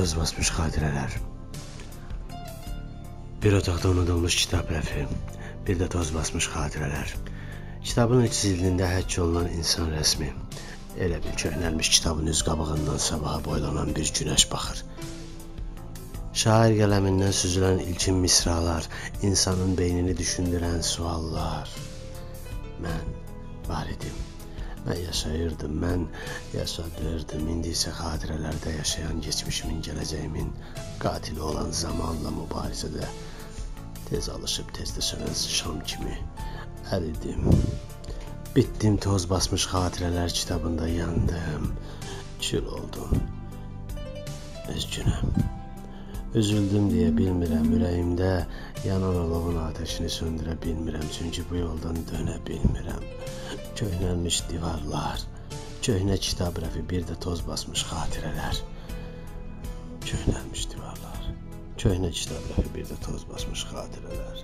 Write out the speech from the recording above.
toz basmış xatirələr. Bir otaqda unudulmuş kitab rəfi, bir də toz basmış xatirələr. Kitabın iç zillində həkk olunan insan rəsmi. Elə bil köhnəlmiş kitabın üz qabığından sabaha boylanan bir günəş baxır. Şair qələmindən süzülən ilkin misralar, insanın beynini düşündürən suallar. Mən var idim. Mən yaşayırdım, mən yaşadırdım. İndi isə xatirələrdə yaşayan keçmişimin, gələcəyimin qatili olan zamanla mübarizədə tez alışıb tezdə sönən şam kimi əridim. Bitdim toz basmış xatirələr kitabında yandım. Kül oldum. Üzgünəm. Üzüldüm deyə bilmirəm, ürəyimdə yanan alovun atəşini söndürə bilmirəm, çünki bu yoldan dönə bilmirəm köhnəlmiş divarlar, köhnə kitab rəfi, bir də toz basmış xatirələr. Köhnəlmiş divarlar, köhnə kitab rəfi, bir də toz basmış xatirələr.